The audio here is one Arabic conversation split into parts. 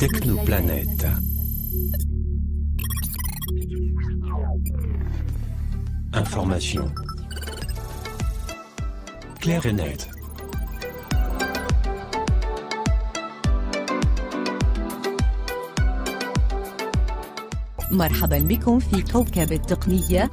Technoplanète. Information. Claire et nette. مرحبا بكم في كوكب التقنية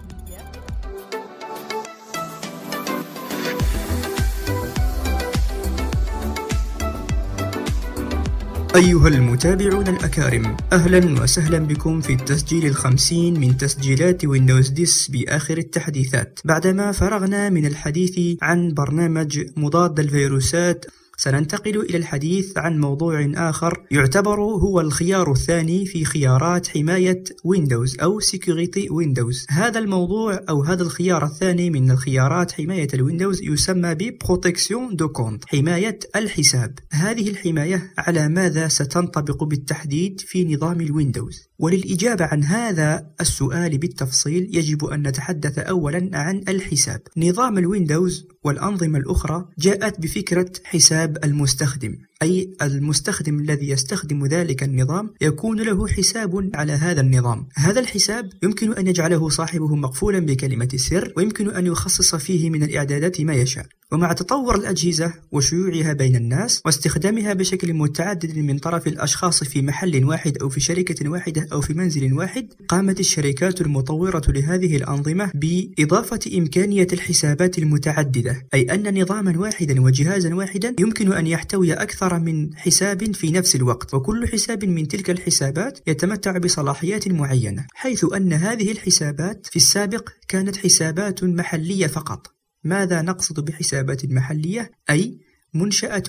أيها المتابعون الأكارم أهلا وسهلا بكم في التسجيل الخمسين من تسجيلات ويندوز dix بآخر التحديثات. بعدما فرغنا من الحديث عن برنامج مضاد الفيروسات سننتقل إلى الحديث عن موضوع آخر يعتبر هو الخيار الثاني في خيارات حماية ويندوز أو sécurité ويندوز هذا الموضوع أو هذا الخيار الثاني من الخيارات حماية الويندوز يسمى ب Protection de Compte حماية الحساب. هذه الحماية على ماذا ستنطبق بالتحديد في نظام الويندوز؟ وللإجابة عن هذا السؤال بالتفصيل يجب أن نتحدث أولا عن الحساب. نظام الويندوز والأنظمة الأخرى جاءت بفكرة حساب المستخدم أي المستخدم الذي يستخدم ذلك النظام يكون له حساب على هذا النظام. هذا الحساب يمكن أن يجعله صاحبه مقفولا بكلمة السر ويمكن أن يخصص فيه من الإعدادات ما يشاء. ومع تطور الأجهزة وشيوعها بين الناس واستخدامها بشكل متعدد من طرف الأشخاص في محل واحد أو في شركة واحدة أو في منزل واحد قامت الشركات المطورة لهذه الأنظمة بإضافة إمكانية الحسابات المتعددة أي أن نظاما واحدا وجهازا واحدا يمكن أن يحتوي أكثر من حساب في نفس الوقت وكل حساب من تلك الحسابات يتمتع بصلاحيات معينة حيث أن هذه الحسابات في السابق كانت حسابات محلية فقط. ماذا نقصد بحسابات محلية؟ أي منشأة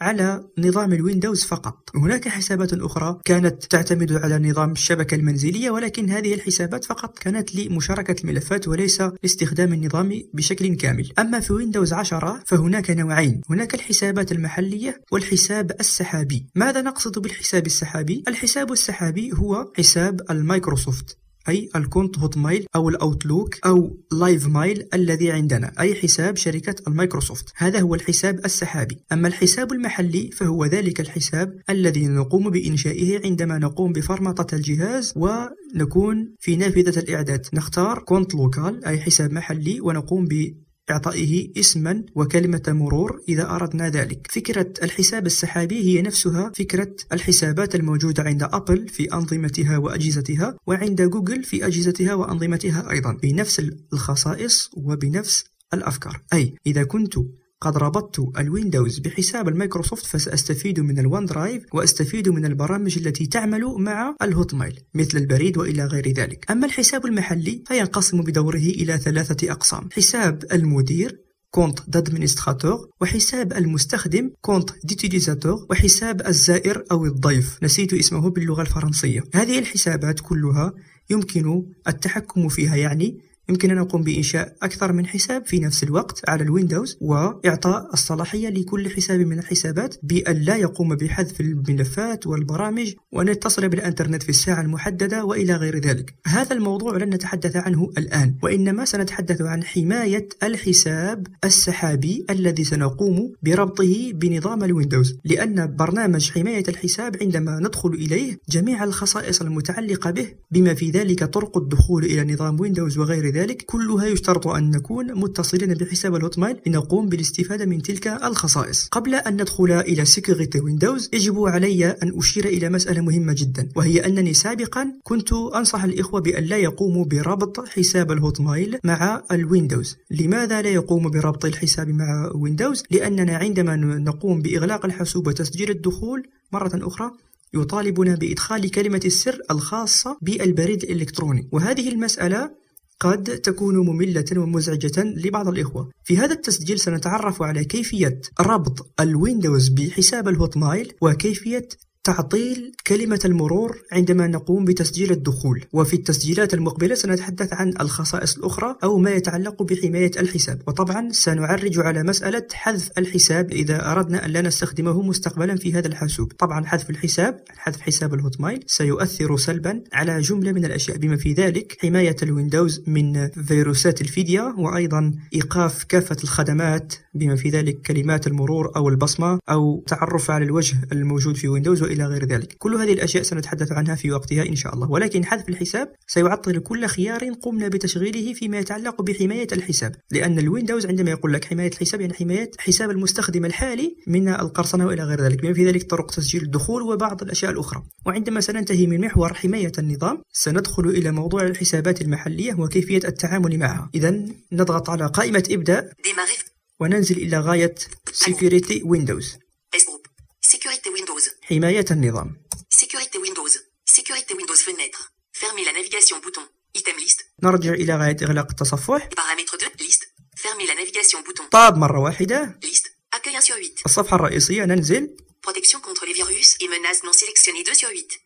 على نظام الويندوز فقط هناك حسابات أخرى كانت تعتمد على نظام الشبكة المنزلية ولكن هذه الحسابات فقط كانت لمشاركة الملفات وليس لاستخدام النظام بشكل كامل أما في ويندوز 10 فهناك نوعين هناك الحسابات المحلية والحساب السحابي ماذا نقصد بالحساب السحابي؟ الحساب السحابي هو حساب المايكروسوفت أي ال compte هوت مايل أو الأوتلوك أو لايف مايل الذي عندنا أي حساب شركة المايكروسوفت. هذا هو الحساب السحابي. أما الحساب المحلي فهو ذلك الحساب الذي نقوم بإنشائه عندما نقوم بفرمطة الجهاز ونكون في نافذة الإعداد. نختار compte local أي حساب محلي ونقوم ب إعطائه اسما وكلمة مرور إذا أردنا ذلك. فكرة الحساب السحابي هي نفسها فكرة الحسابات الموجودة عند أبل في أنظمتها وأجهزتها وعند جوجل في أجهزتها وأنظمتها أيضا بنفس الخصائص وبنفس الأفكار. أي إذا كنت قد ربطت الويندوز بحساب المايكروسوفت فسأستفيد من ال OneDrive وأستفيد من البرامج التي تعمل مع الهوت مايل مثل البريد وإلى غير ذلك. أما الحساب المحلي فينقسم بدوره إلى ثلاثة أقسام حساب المدير compte d'administrateur وحساب المستخدم compte d'utilisateur وحساب الزائر أو الضيف. نسيت اسمه باللغة الفرنسية. هذه الحسابات كلها يمكن التحكم فيها يعني يمكن أن نقوم بإنشاء أكثر من حساب في نفس الوقت على الويندوز وإعطاء الصلاحية لكل حساب من الحسابات بأن لا يقوم بحذف الملفات والبرامج وأن يتصل بالإنترنت في الساعة المحددة وإلى غير ذلك. هذا الموضوع لن نتحدث عنه الآن وإنما سنتحدث عن حماية الحساب السحابي الذي سنقوم بربطه بنظام الويندوز لأن برنامج حماية الحساب عندما ندخل إليه جميع الخصائص المتعلقة به بما في ذلك طرق الدخول إلى نظام ويندوز وغير ذلك. ذلك كلها يشترط أن نكون متصلين بحساب الهوت مايل لنقوم بالاستفادة من تلك الخصائص. قبل أن ندخل إلى sécurité Windows يجب علي أن أشير إلى مسألة مهمة جدا وهي أنني سابقا كنت أنصح الإخوة بأن لا يقوموا بربط حساب الهوت مايل مع الويندوز لماذا لا يقوم بربط الحساب مع ويندوز؟ لأننا عندما نقوم بإغلاق الحاسوب وتسجيل الدخول مرة أخرى يطالبنا بإدخال كلمة السر الخاصة بالبريد الإلكتروني. وهذه المسألة قد تكون مملة ومزعجة لبعض الإخوة. في هذا التسجيل سنتعرف على كيفية ربط الويندوز بحساب الهوت مايل وكيفية تعطيل كلمة المرور عندما نقوم بتسجيل الدخول وفي التسجيلات المقبلة سنتحدث عن الخصائص الأخرى أو ما يتعلق بحماية الحساب. وطبعا سنعرج على مسألة حذف الحساب إذا أردنا أن لا نستخدمه مستقبلا في هذا الحاسوب. طبعا حذف الحساب حذف حساب الهوت مايل سيؤثر سلبا على جملة من الأشياء. بما في ذلك حماية الويندوز من فيروسات الفدية وأيضا إيقاف كافة الخدمات بما في ذلك كلمات المرور أو البصمة أو تعرف على الوجه الموجود في ويندوز وإلى غير ذلك. كل هذه الأشياء سنتحدث عنها في وقتها إن شاء الله. ولكن حذف الحساب سيعطل كل خيار قمنا بتشغيله فيما يتعلق بحماية الحساب. لأن الويندوز عندما يقول لك حماية الحساب يعني حماية حساب المستخدم الحالي من القرصنة وإلى غير ذلك. بما في ذلك طرق تسجيل الدخول وبعض الأشياء الأخرى. وعندما سننتهي من محور حماية النظام سندخل إلى موضوع الحسابات المحلية وكيفية التعامل معها. إذا نضغط على قائمة إبداء. وننزل إلى غاية Security Windows. Sécurité Windows. حماية النظام Sécurité Windows. Sécurité Windows fenêtre. Fermez la navigation bouton. Item list. نرجع إلى غاية إغلاق التصفح Paramètres 2. Liste. Fermez la navigation bouton. tab مرة واحدة Liste. Accueil 1 sur 8. الصفحة الرئيسية ننزل Protection contre les virus et menaces non sélectionnées 2 sur 8.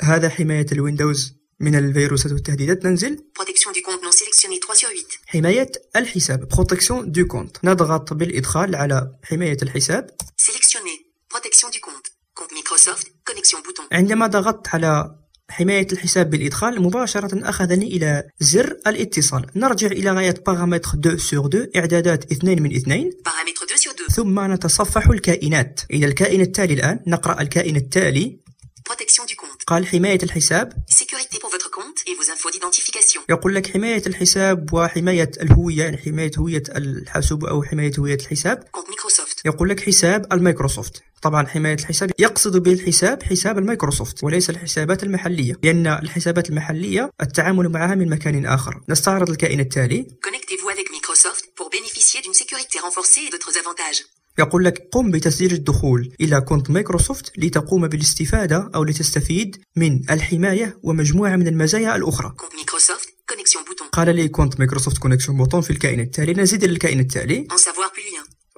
هذا حماية الويندوز من الفيروسات والتهديدات ننزل Protection du compte non sélectionné 3 sur 8. حماية الحساب protection de compte نضغط بالإدخال على حماية الحساب Sélectionné. Protection du compte. Compte Microsoft. Connexion bouton. عندما ضغطت على حماية الحساب بالإدخال مباشرة أخذني إلى زر الاتصال نرجع إلى غاية paramètres 2 sur 2 إعدادات 2 من 2 Paramètres 2 sur 2. ثم نتصفح الكائنات إلى الكائن التالي الآن نقرأ الكائن التالي Protection du compte. قال حماية الحساب Sécurité pour votre compte et vos infos d'identification. يقول لك حماية الحساب وحماية الهوية يعني حماية هوية الحاسوب أو حماية هوية الحساب Compte Microsoft. يقول لك حساب المايكروسوفت طبعا حماية الحساب يقصد بالحساب حساب المايكروسوفت وليس الحسابات المحلية لأن الحسابات المحلية التعامل معها من مكان آخر نستعرض الكائن التالي Connectez-vous avec Microsoft pour bénéficier d'une sécurité renforcée et d'autres avantages. يقول لك قم بتسجيل الدخول إلى compte Microsoft لتقوم بالاستفادة أو لتستفيد من الحماية ومجموعة من المزايا الأخرى. قال لي compte Microsoft connexion bouton في الكائن التالي نزيد للكائن التالي.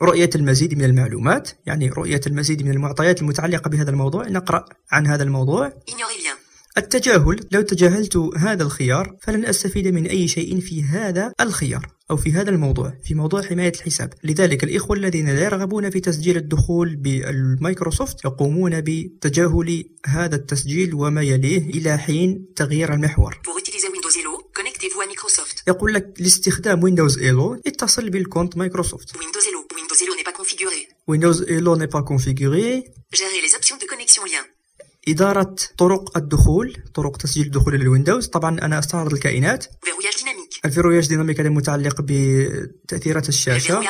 رؤية المزيد من المعلومات يعني رؤية المزيد من المعطيات المتعلقة بهذا الموضوع نقرأ عن هذا الموضوع. التجاهل لو تجاهلت هذا الخيار فلن أستفيد من أي شيء في هذا الخيار أو في هذا الموضوع في موضوع حماية الحساب لذلك الإخوة الذين لا يرغبون في تسجيل الدخول بالمايكروسوفت يقومون بتجاهل هذا التسجيل وما يليه إلى حين تغيير المحور. يقول لك لاستخدام Windows Hello اتصل بال compte Microsoft n'est pas configuré. Windows Hello n'est pas configuré Gérez les options de connexion lien. إدارة طرق الدخول طرق تسجيل الدخول إلى الويندوز طبعا أنا أستعرض الكائنات Verrouillage. ال verrouillage dynamique هذا متعلق بتأثيرات الشاشة.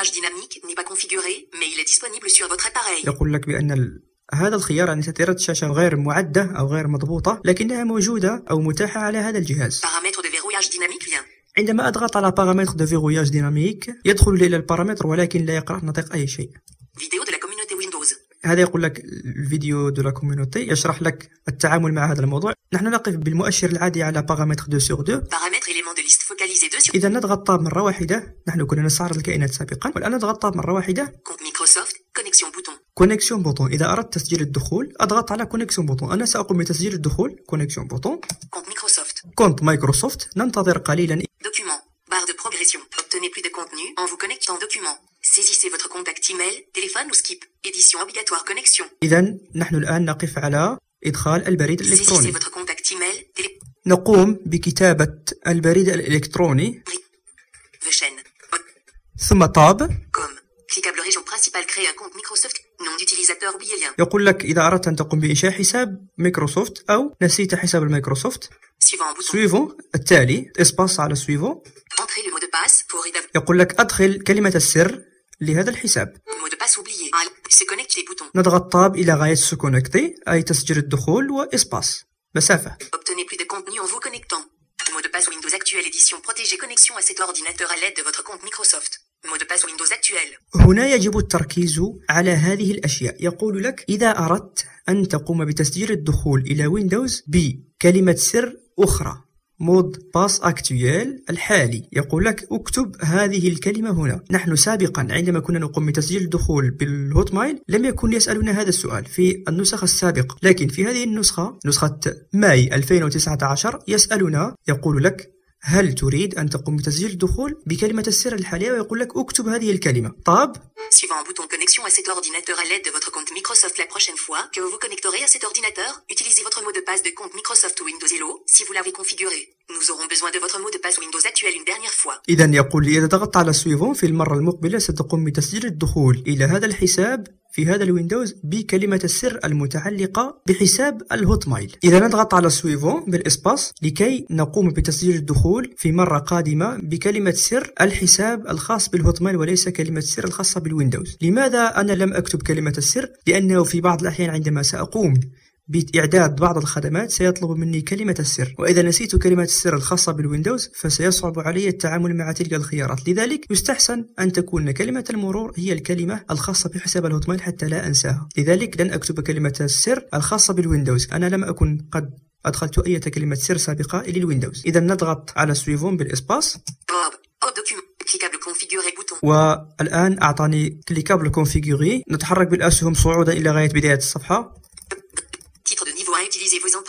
يقول لك بأن. هذا الخيار يعني تأثيرات الشاشة غير معدة أو غير مضبوطة لكنها موجودة أو متاحة على هذا الجهاز. عندما أضغط على paramètres de verrouillage dynamique يدخل لي إلى البارامتر ولكن لا يقرأ نطق أي شيء Vidéo de la communauté Windows. هذا يقول لك ال vidéo de la communauté يشرح لك التعامل مع هذا الموضوع نحن نقف بالمؤشر العادي على paramètres 2 sur 2 Paramètres éléments de liste focalisés 2 sur إذا نضغط tab مرة واحدة نحن كنا نستعرض الكائنات سابقا والآن نضغط tab واحدة Compte Microsoft. Connexion bouton. connexion bouton إذا أردت تسجيل الدخول أضغط على connexion bouton أنا سأقوم بتسجيل الدخول connexion bouton Compte Microsoft. compte Microsoft ننتظر قليلا. Barre de progression. Obtenez plus de contenu en vous connectant aux documents. Saisissez votre contact email, téléphone ou skip. Édition obligatoire connexion. إذا نحن الآن نقف على إدخال البريد Saisissez الإلكتروني votre contact email, télé... نقوم بكتابة البريد الإلكتروني The chaîne. ثم طاب Com. Cliquable région principale. Créer un compte Microsoft. Nom d'utilisateur. Oubliez lien. يقول لك إذا أردت أن تقوم بإنشاء حساب مايكروسوفت أو نسيت حساب المايكروسوفت Suivant bouton. suivant التالي espace على suivant Entrez le mot de passe pour يقول لك أدخل كلمة السر لهذا الحساب. نضغط tab إلى غاية se connecter أي تسجيل الدخول و espace مسافة. هنا يجب التركيز على هذه الأشياء. يقول لك إذا أردت أن تقوم بتسجيل الدخول إلى ويندوز بكلمة سر أخرى. mot de passe actuel الحالي. يقول لك اكتب هذه الكلمة هنا. نحن سابقا عندما كنا نقوم بتسجيل الدخول بالهوت مايل لم يكن يسألنا هذا السؤال في النسخ السابقة. لكن في هذه النسخة نسخة ماي 2019 يسألنا يقول لك هل تريد أن تقوم بتسجيل الدخول بكلمة السر الحالية؟ ويقول لك اكتب هذه الكلمة. Tab Suivant bouton connexion à cet ordinateur à l'aide de votre compte Microsoft la prochaine fois que vous vous connecterez à cet ordinateur, utilisez votre mot de passe de compte Microsoft ou Windows Hello si vous l'avez configuré. Nous aurons besoin de votre mot de passe Windows actuel une dernière fois. إذا يقول لي إذا ضغطت على سويفون في المرة المقبلة ستقوم بتسجيل الدخول إلى هذا الحساب في هذا الويندوز بكلمة السر المتعلقة بحساب الهوت مايل إذا نضغط على suivant بال espace لكي نقوم بتسجيل الدخول في مرة قادمة بكلمة سر الحساب الخاص بالهوت مايل وليس كلمة سر الخاصة بالويندوز لماذا أنا لم أكتب كلمة السر؟ لأنه في بعض الأحيان عندما سأقوم بإعداد بعض الخدمات سيطلب مني كلمة السر. وإذا نسيت كلمة السر الخاصة بالويندوز فسيصعب علي التعامل مع تلك الخيارات. لذلك يستحسن أن تكون كلمة المرور هي الكلمة الخاصة بحساب الهوتميل حتى لا أنساها. لذلك لن أكتب كلمة السر الخاصة بالويندوز. أنا لم أكن قد أدخلت أي كلمة سر سابقة للويندوز. إذا نضغط على suivant بال espace والآن أعطاني cliquable configurer نتحرك بالأسهم صعودا إلى غاية بداية الصفحة. Utilisez vos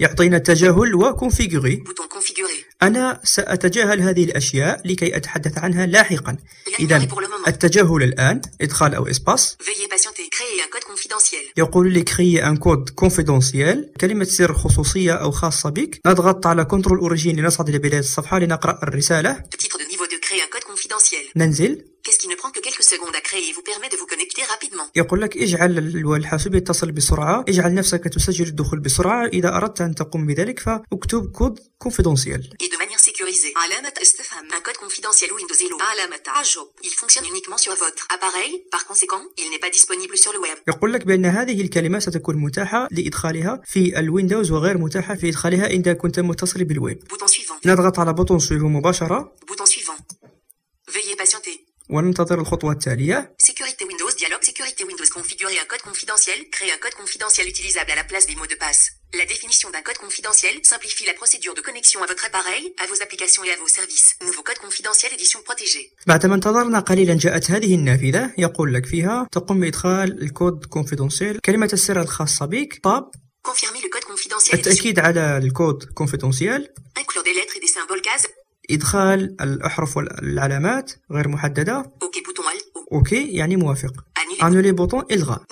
يعطينا التجاهل و configurer. أنا سأتجاهل هذه الأشياء لكي أتحدث عنها لاحقا. إذا التجاهل الآن إدخال أو espace. يقول لي créer un code confidentiel كلمة سر خصوصية أو خاصة بك. نضغط على contrôle origine لنصعد إلى بداية الصفحة لنقرأ الرسالة. ننزل. Secondes à créer vous permet de vous connecter rapidement. يقول لك اجعل الحاسوب يتصل بسرعة اجعل نفسك تسجل الدخول بسرعة إذا أردت أن تقوم بذلك فاكتب code sécurisée. علامة استفهام. Un code confidentiel Windows Hello. علامة تعجب. Il fonctionne uniquement sur votre appareil. Par conséquent, il n'est pas disponible sur le web. يقول لك بأن هذه الكلمة ستكون متاحة لإدخالها في الويندوز وغير متاحة في إدخالها إذا كنت متصل بالويب. Bouton suivant. نضغط على bouton suivant مباشرة. Bouton suivant. Veuillez patienter. وننتظر الخطوة التالية Sécurité Windows Dialog Sécurité Windows Configurer un code confidentiel Créer un code confidentiel utilisable à la place des mots de passe La définition d'un code confidentiel simplifie la procédure de connexion à votre appareil, à vos applications et à vos services. Nouveau code confidentiel édition protégée. بعدما انتظرنا قليلا جاءت هذه النافذة يقول لك فيها تقوم بإدخال الكود confidentiel كلمة السر الخاصة بك طاب Confirmer le code confidentiel. التأكيد على الكود confidentiel Inclure des lettres et des symboles cases. إدخال الأحرف والعلامات غير محددة. OK يعني موافق. annuler bouton إلغاء.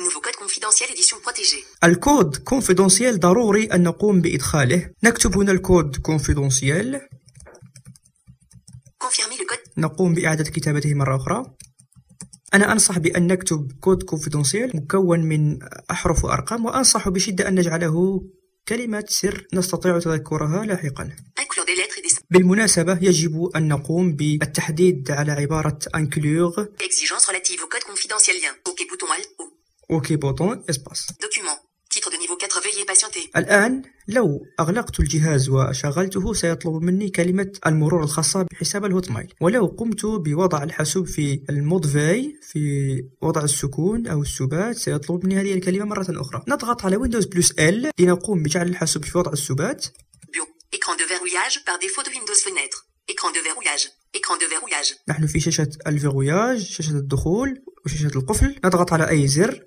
ال code confidentiel ضروري أن نقوم بإدخاله نكتب هنا ال code confidentiel. نقوم بإعادة كتابته مرة أخرى أنا أنصح بأن نكتب code confidentiel مكون من أحرف وأرقام وأنصح بشدة أن نجعله كلمة سر نستطيع تذكرها لاحقا بالمناسبة يجب أن نقوم بالتحديد على عبارة inclure exigences relatives au code confidentiel lien. OK bouton Alt. O. OK bouton espace Document. Titre de niveau 4 Veuillez patienter. الآن لو أغلقت الجهاز وشغلته سيطلب مني كلمة المرور الخاصة بحساب الهوت مايل ولو قمت بوضع الحاسوب في ال mode في في وضع السكون أو السبات سيطلب مني هذه الكلمة مرة أخرى نضغط على Windows plus L لنقوم بجعل الحاسوب في وضع السبات Bureau. Écran de verrouillage par défaut de Windows Fenêtre. Écran de verrouillage. Écran de verrouillage. نحن في شاشة الفيغوياج شاشة الدخول وشاشة القفل نضغط على أي زر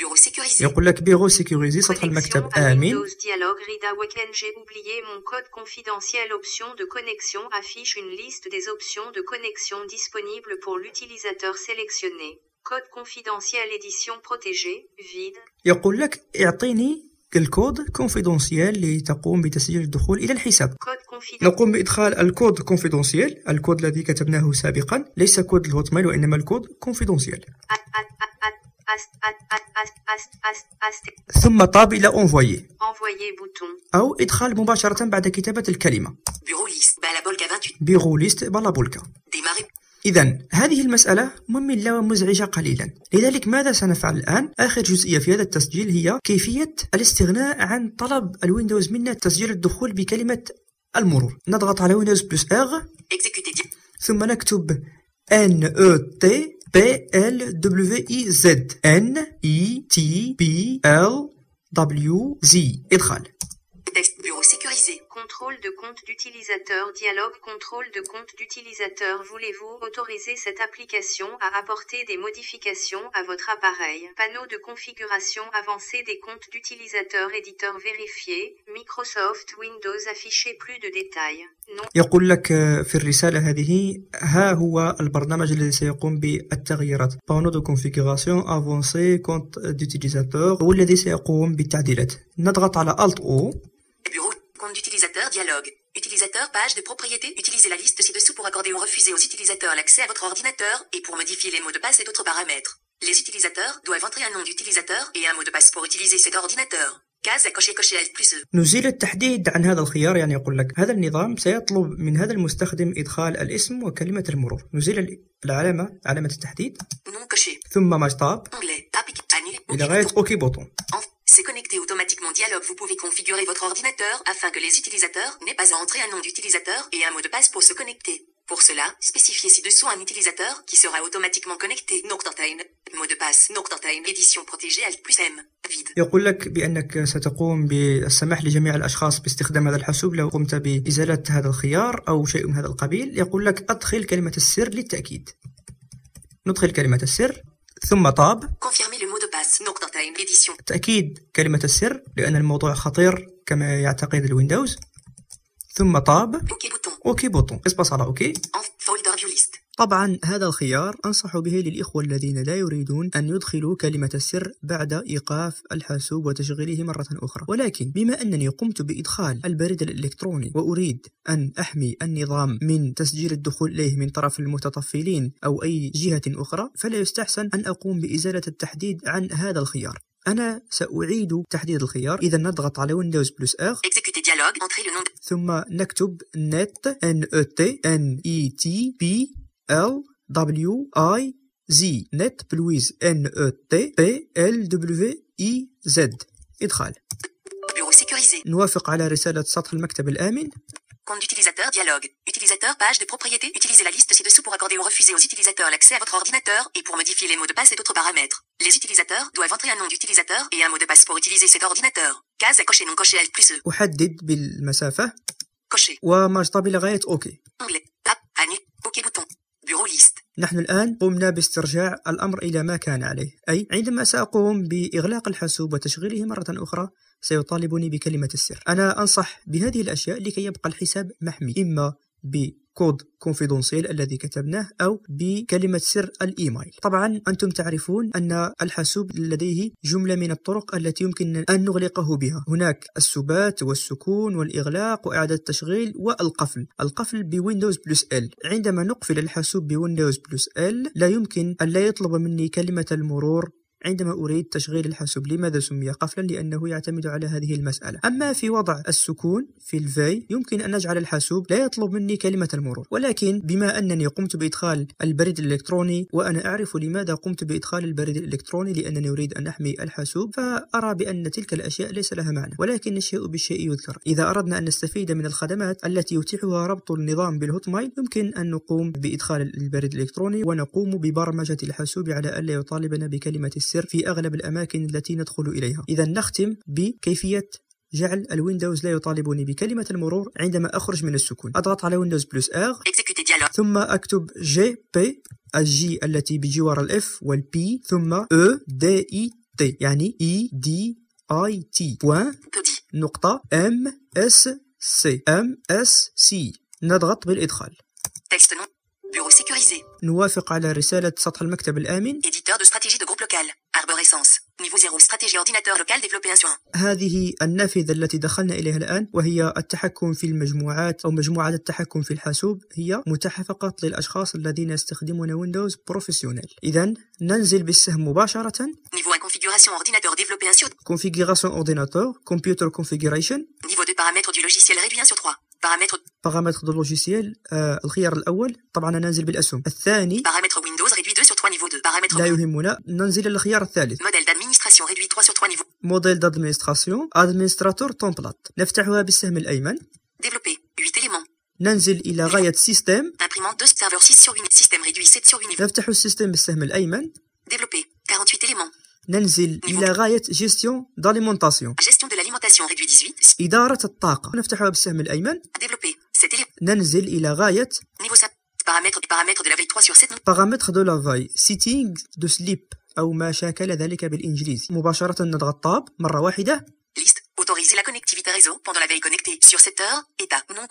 Bureau sécurisé. يقول لك بيرو سيكوريزي سطح المكتب آمن Windows Dialog Rida Weekend J'ai oublié mon code confidentiel option de connexion affiche une liste des options de connexion disponibles pour l'utilisateur sélectionné. Code confidentiel édition protégée, vide. يقول لك اعطيني الكود كونفيدونسيال لتقوم بتسجيل الدخول إلى الحساب. نقوم بإدخال ال code confidentiel ال code الذي كتبناه سابقا ليس كود الهوت ميل وإنما ال code confidentiel ثم Tab Envoyer bouton. أو إدخال مباشرة بعد. Balabolka 28. bureau liste Démarrer. إذا هذه المسألة مملة ومزعجة قليلا. لذلك ماذا سنفعل الآن؟ آخر جزئية في هذا التسجيل هي كيفية الاستغناء عن طلب الويندوز منا تسجيل الدخول بكلمة المرور. نضغط على ويندوز بلس R ثم نكتب N E T P L W I Z. N E T P L W Z. إدخال. Contrôle de compte d'utilisateur. Dialogue contrôle de compte d'utilisateur. Voulez-vous autoriser cette application à apporter des modifications à votre appareil Panneau de configuration avancé des comptes d'utilisateurs éditeur vérifié. Microsoft Windows affiché plus de détails. Non. يقول لك آه، في الرسالة هذه ها هو البرنامج الذي سيقوم بالتغييرات بانو دو كونفيغوراسيون افونسي كونت ديوتيليزاتور هو الذي سيقوم بالتعديلات نضغط على Alt O Bureau, compte d'utilisateur, dialogue. Utilisateur, page de propriété. Utilisez la liste ci-dessous pour accorder ou refuser aux utilisateurs l'accès à votre ordinateur et pour modifier les mots de passe et d'autres paramètres. Les utilisateurs doivent entrer un nom d'utilisateur et un mot de passe pour utiliser cet ordinateur. Case à cocher, cocher Alt plus E. نزيل التحديد عن هذا الخيار يعني يقول لك هذا النظام سيطلب من هذا المستخدم إدخال الاسم وكلمة المرور نزيل العلامة علامة التحديد Non coché. ثم ماجطاب Onglet. Appliqué. Annulé. إلى OK غاية bouton. أوكي بوتون En- C'est connecté automatiquement dialogue. Vous pouvez configurer votre ordinateur afin que les utilisateurs n'aient pas à entrer un nom d'utilisateur et un mot de passe pour se connecter. Pour cela, spécifiez ci-dessous un utilisateur qui sera automatiquement connecté. Nocturtime. Mot de passe. Nocturtime. Édition protégée Alt plus M. Vide. يقول لك بأنك ستقوم بالسماح لجميع الأشخاص باستخدام هذا الحاسوب لو قمت بإزالة هذا الخيار أو شيء من هذا القبيل يقول لك أدخل كلمة السر للتأكيد ندخل كلمة السر ثم Tab. تأكيد كلمة السر لأن الموضوع خطير كما يعتقد الويندوز. ثم Tab. OK bouton. OK bouton espace على OK طبعا هذا الخيار أنصح به للإخوة الذين لا يريدون أن يدخلوا كلمة السر بعد إيقاف الحاسوب وتشغيله مرة أخرى. ولكن بما أنني قمت بإدخال البريد الإلكتروني وأريد أن أحمي النظام من تسجيل الدخول إليه من طرف المتطفلين أو أي جهة أخرى فلا يستحسن أن أقوم بإزالة التحديد عن هذا الخيار. أنا سأعيد تحديد الخيار. إذا نضغط على Windows plus D... ثم نكتب net n e t n e t p l w i z net بلويز n e t p l w i z ادخال Bureau sécurisé. نوافق على رسالة سطح المكتب الآمن Compte d'utilisateur, dialogue. Utilisateur, page de propriété. Utilisez la liste ci-dessous pour accorder ou refuser aux utilisateurs l'accès à votre ordinateur et pour modifier les mots de passe et d'autres paramètres. Les utilisateurs doivent entrer un nom d'utilisateur et un mot de passe pour utiliser cet ordinateur. Case à cocher non coché Alt plus E. أحدد بالمسافة Coché. وماجطب إلى غاية أوكي Onglet. Tab. Annule. OK bouton. Liste. نحن الآن قمنا باسترجاع الأمر إلى ما كان عليه أي عندما سأقوم بإغلاق الحاسوب وتشغيله مرة أخرى سيطالبني بكلمة السر أنا أنصح بهذه الأشياء لكي يبقى الحساب محمي إما ب code confidentiel الذي كتبناه أو بكلمة سر الإيميل. طبعا أنتم تعرفون أن الحاسوب لديه جملة من الطرق التي يمكن أن نغلقه بها. هناك السبات والسكون والإغلاق وإعادة التشغيل والقفل. القفل ب Windows plus L. عندما نقفل الحاسوب ب Windows plus L لا يمكن أن لا يطلب مني كلمة المرور عندما أريد تشغيل الحاسوب لماذا سمي قفلا؟ لأنه يعتمد على هذه المسألة. أما في وضع السكون في ال veille يمكن أن نجعل الحاسوب لا يطلب مني كلمة المرور. ولكن بما أنني قمت بإدخال البريد الإلكتروني وأنا أعرف لماذا قمت بإدخال البريد الإلكتروني لأنني أريد أن أحمي الحاسوب فأرى بأن تلك الأشياء ليس لها معنى ولكن الشيء بالشيء يذكر. إذا أردنا أن نستفيد من الخدمات التي يتيحها ربط النظام بال Hotmail يمكن أن نقوم بإدخال البريد الإلكتروني ونقوم ببرمجة الحاسوب على ألا يطالبنا بكلمة السر في أغلب الأماكن التي ندخل إليها إذا نختم بكيفية جعل الويندوز لا يطالبني بكلمة المرور عندما أخرج من السكون أضغط على ويندوز plus R. ثم أكتب G P ال G التي بجوار ال F وال P ثم E D I T يعني E D I T point. نقطة M S C M S C نضغط بالإدخال. Bureau sécurisé. نوافق على رسالة سطح المكتب الآمن Éditeur de stratégie de groupe local. Arborescence. Niveau 0. Stratégie ordinateur local développé 1 sur 1. هذه النافذة التي دخلنا إليها الآن وهي التحكم في المجموعات أو مجموعة التحكم في الحاسوب هي متاحة فقط للأشخاص الذين يستخدمون ويندوز professionnel إذا ننزل بالسهم مباشرة Niveau 1. Configuration ordinateur développé 1 sur 2. configuration ordinateur computer configuration Niveau 2. Paramètres du logiciel réduit 1 sur 3. Paramètres, paramètres du logiciel آه الخيار الأول طبعا أنا ننزل بالأسهم الثاني paramètres Windows réduit 2 sur 3 niveau 2. Paramètres لا يهمنا ننزل الخيار الثالث modèle d'administration réduit 3 sur 3 niveau. modèle d'administration administrator templates نفتحها بالسهم الأيمن Développé. 8 éléments. ننزل إلى غاية système Imprimante 2 serveur 6 sur 8. Système réduit 7 sur 8 niveau. نفتح ال système بالسهم الأيمن Développé. 48 éléments. ننزل إلى غاية gestion d'alimentation gestion d'alimentation réduit 18 إدارة الطاقة. نفتحها بالسهم الأيمن. ننزل إلى غاية niveau سا paramètres paramètres de la veille 3 sur 7 paramètres de la veille settings de sleep أو ما شاكل ذلك بالإنجليزي. مباشرة نضغط tab مرة واحدة. Liste Autoriser la connectivité réseau pendant la veille connectée. Sur cette heure état non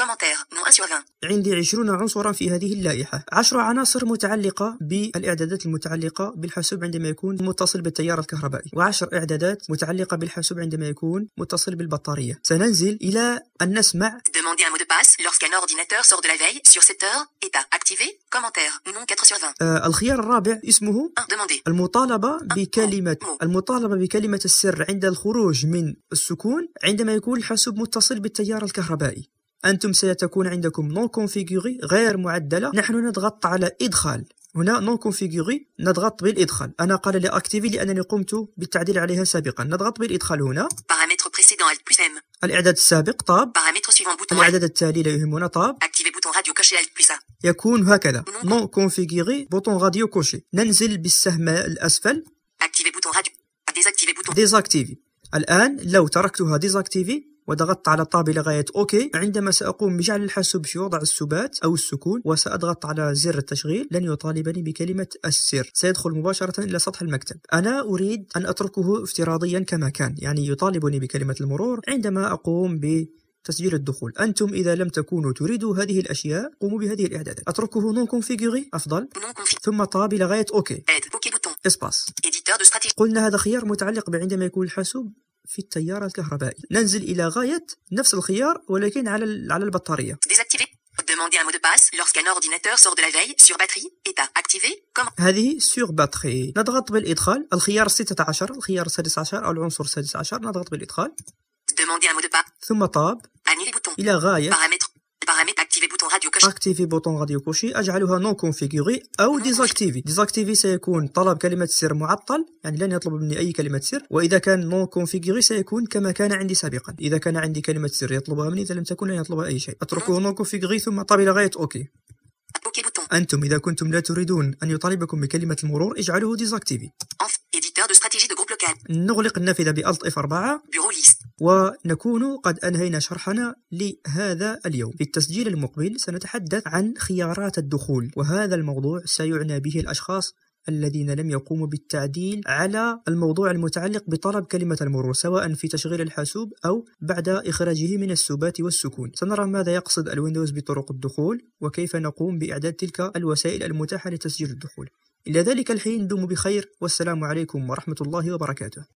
Commentaire. Non 1 sur 20. عندي عشرون عنصرا في هذه اللائحة عشر عناصر متعلقة بالإعدادات المتعلقة بالحاسوب عندما يكون متصل بالتيار الكهربائي وعشر إعدادات متعلقة بالحاسوب عندما يكون متصل بالبطارية سننزل إلى أن نسمع Demandez un mot de passe lorsqu'un ordinateur sort de la veille sur secteur. État activé. Commentaire. Non 4 sur 20. آه الخيار الرابع اسمه 1. Demandez. المطالبة بكلمة المطالبة بكلمة السر عند الخروج من السكون عندما يكون الحاسوب متصل بالتيار الكهربائي أنتم سيتكون عندكم non configuré غير معدلة. نحن نضغط على إدخال. هنا non configuré نضغط بالإدخال. أنا قال لي activé لأنني قمت بالتعديل عليها سابقا. نضغط بالإدخال هنا. الإعداد السابق tab. الإعداد التالي لا يهمنا tab. يكون هكذا. non configuré bouton radio coché ننزل بالسهم الأسفل. désactivé الآن لو تركتها désactivé وضغطت على ال tab لغاية OK عندما سأقوم بجعل الحاسوب في وضع السبات أو السكون وسأضغط على زر التشغيل لن يطالبني بكلمة السر. سيدخل مباشرة إلى سطح المكتب. أنا أريد أن أتركه افتراضيا كما كان يعني يطالبني بكلمة المرور عندما أقوم ب تسجيل الدخول. أنتم إذا لم تكونوا تريدوا هذه الأشياء قوموا بهذه الإعدادات. أتركه non configuré أفضل. ثم tab لغاية OK. Stratégie. قلنا هذا خيار متعلق بعندما يكون الحاسوب في التيار الكهربائي ننزل إلى غاية نفس الخيار ولكن على على البطارية. Demandez un mot de passe lorsqu'un ordinateur sort de la veille sur batterie. État activé. Comment. هذه sur batterie نضغط بالإدخال الخيار 16 الخيار 16 أو العنصر 16 نضغط بالإدخال Demandez un mot de passe. ثم tab Annuler bouton. إلى غاية Paramètres. Activé bouton radio coché. activé bouton radio coché أجعلها non configuré أو désactivé désactivé سيكون طلب كلمة سر معطل يعني لن يطلب مني أي كلمة سر وإذا كان non configuré سيكون كما كان عندي سابقا إذا كان عندي كلمة سر يطلبها مني اذا لم تكن لن يطلبها أي شيء أتركه non configuré ثم إلى غاية OK. أنتم إذا كنتم لا تريدون أن يطالبكم بكلمة المرور اجعلوه désactivé. نغلق النافذة ب Alt F 4 Bureau liste. ونكون قد أنهينا شرحنا لهذا اليوم. في التسجيل المقبل سنتحدث عن خيارات الدخول وهذا الموضوع سيعنى به الأشخاص الذين لم يقوموا بالتعديل على الموضوع المتعلق بطلب كلمة المرور سواء في تشغيل الحاسوب أو بعد إخراجه من السبات والسكون. سنرى ماذا يقصد الويندوز بطرق الدخول وكيف نقوم بإعداد تلك الوسائل المتاحة لتسجيل الدخول. إلى ذلك الحين دموا بخير والسلام عليكم ورحمة الله وبركاته.